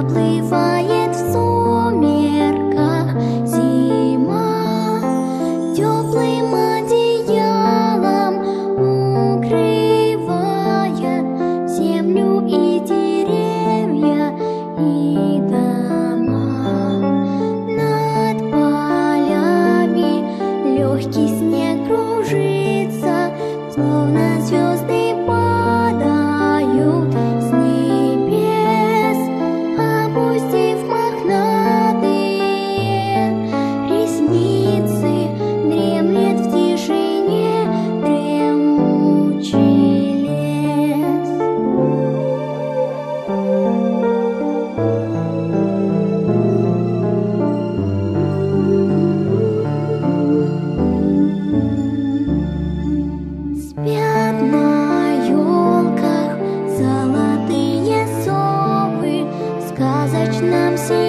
Проплывает в зима. Теплым одеялом укрывает Землю и деревья, и дома. Над полями легкий снег кружится, словно Lecz nam si